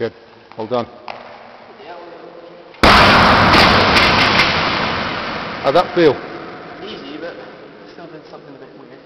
Good. Well done. How'd that feel? Easy, but still did something a bit weird.